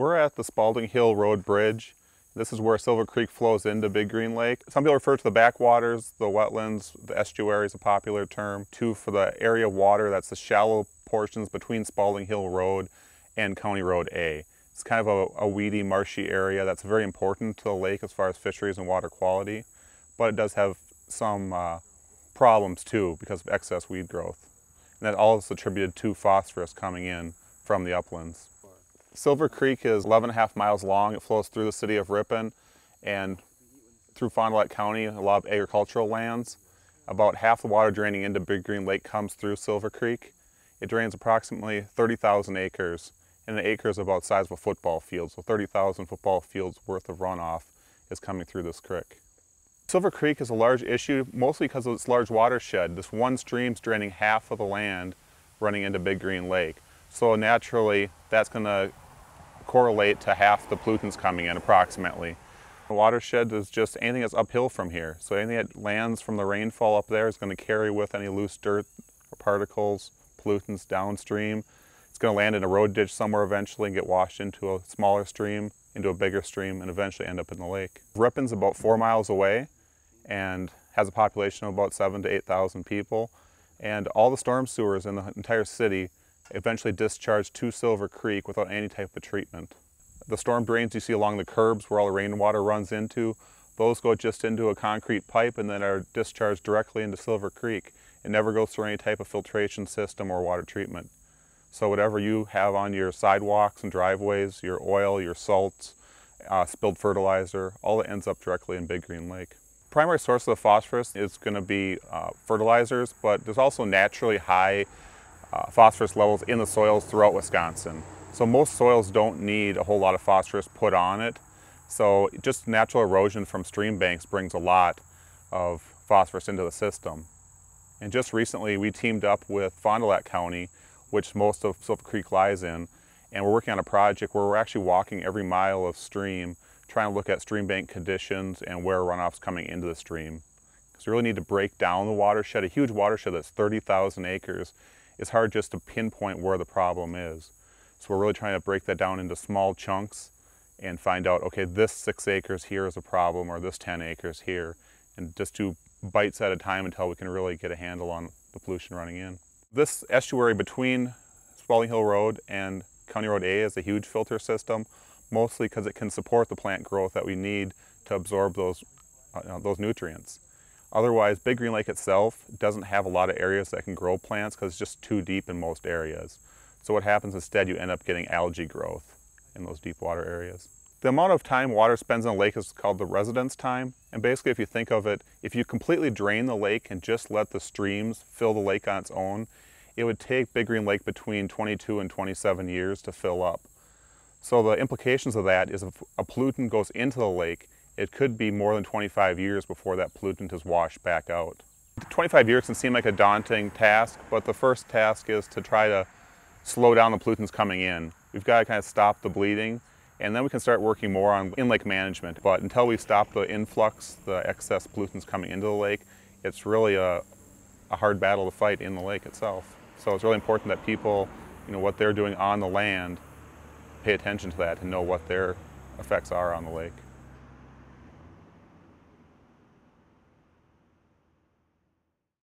We're at the Spalding Hill Road Bridge. This is where Silver Creek flows into Big Green Lake. Some people refer to the backwaters, the wetlands, the estuary is a popular term. Two, for the area of water, that's the shallow portions between Spalding Hill Road and County Road A. It's kind of a, a weedy, marshy area that's very important to the lake as far as fisheries and water quality, but it does have some uh, problems too because of excess weed growth. And that all is attributed to phosphorus coming in from the uplands. Silver Creek is 11 and a half miles long. It flows through the city of Ripon and through Fond du Lac County, a lot of agricultural lands. About half the water draining into Big Green Lake comes through Silver Creek. It drains approximately 30,000 acres, and an acre is about the size of a football field, so 30,000 football fields worth of runoff is coming through this creek. Silver Creek is a large issue, mostly because of its large watershed. This one stream is draining half of the land running into Big Green Lake. So naturally, that's going to correlate to half the pollutants coming in approximately. The watershed is just anything that's uphill from here. So anything that lands from the rainfall up there is going to carry with any loose dirt or particles, pollutants downstream. It's going to land in a road ditch somewhere eventually and get washed into a smaller stream, into a bigger stream, and eventually end up in the lake. Ripon's about four miles away and has a population of about seven to 8,000 people. And all the storm sewers in the entire city eventually discharged to Silver Creek without any type of treatment. The storm drains you see along the curbs where all the rainwater runs into, those go just into a concrete pipe and then are discharged directly into Silver Creek. It never goes through any type of filtration system or water treatment. So whatever you have on your sidewalks and driveways, your oil, your salts, uh, spilled fertilizer, all that ends up directly in Big Green Lake. Primary source of the phosphorus is going to be uh, fertilizers, but there's also naturally high uh, phosphorus levels in the soils throughout Wisconsin. So most soils don't need a whole lot of phosphorus put on it. So just natural erosion from stream banks brings a lot of phosphorus into the system. And just recently we teamed up with Fond du Lac County, which most of Silver Creek lies in, and we're working on a project where we're actually walking every mile of stream, trying to look at stream bank conditions and where runoff's coming into the stream. Because we really need to break down the watershed, a huge watershed that's 30,000 acres, it's hard just to pinpoint where the problem is. So we're really trying to break that down into small chunks and find out, okay, this six acres here is a problem or this 10 acres here, and just do bites at a time until we can really get a handle on the pollution running in. This estuary between Spalding Hill Road and County Road A is a huge filter system, mostly because it can support the plant growth that we need to absorb those, uh, those nutrients. Otherwise, Big Green Lake itself doesn't have a lot of areas that can grow plants because it's just too deep in most areas. So what happens instead, you end up getting algae growth in those deep water areas. The amount of time water spends in a lake is called the residence time. And basically, if you think of it, if you completely drain the lake and just let the streams fill the lake on its own, it would take Big Green Lake between 22 and 27 years to fill up. So the implications of that is if a pollutant goes into the lake, it could be more than 25 years before that pollutant is washed back out. 25 years can seem like a daunting task, but the first task is to try to slow down the pollutants coming in. We've got to kind of stop the bleeding, and then we can start working more on in-lake management. But until we stop the influx, the excess pollutants coming into the lake, it's really a, a hard battle to fight in the lake itself. So it's really important that people, you know, what they're doing on the land, pay attention to that and know what their effects are on the lake.